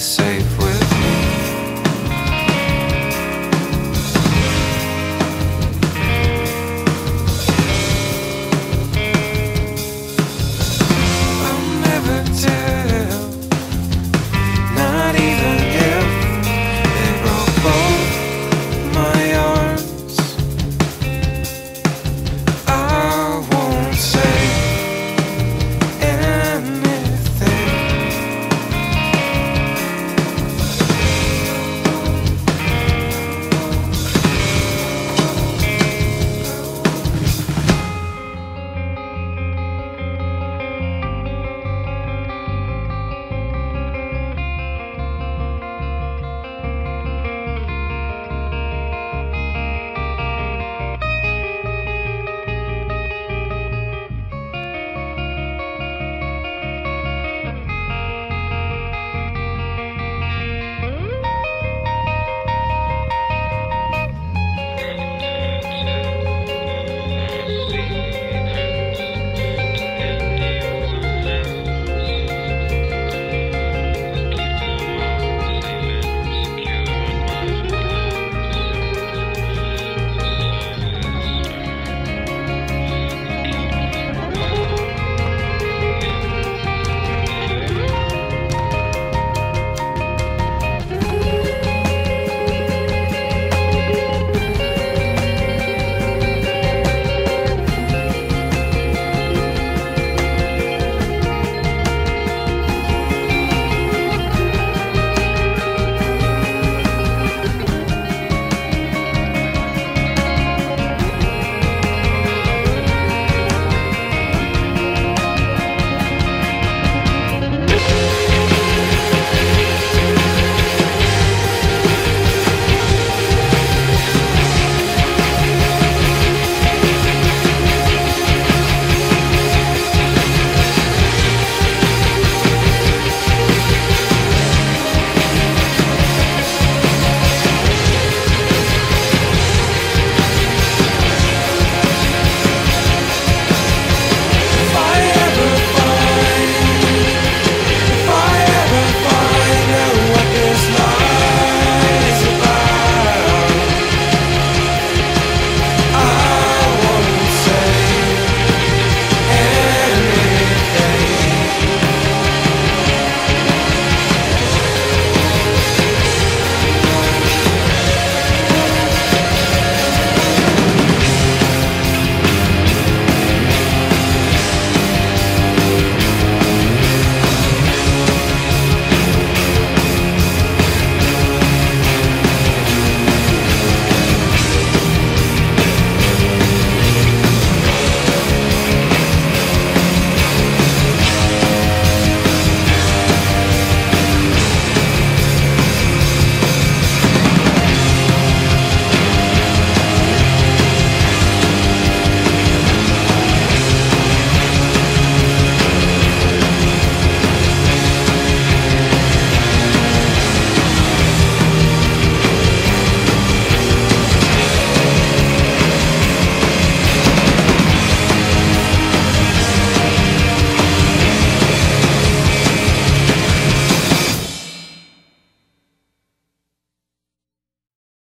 safe with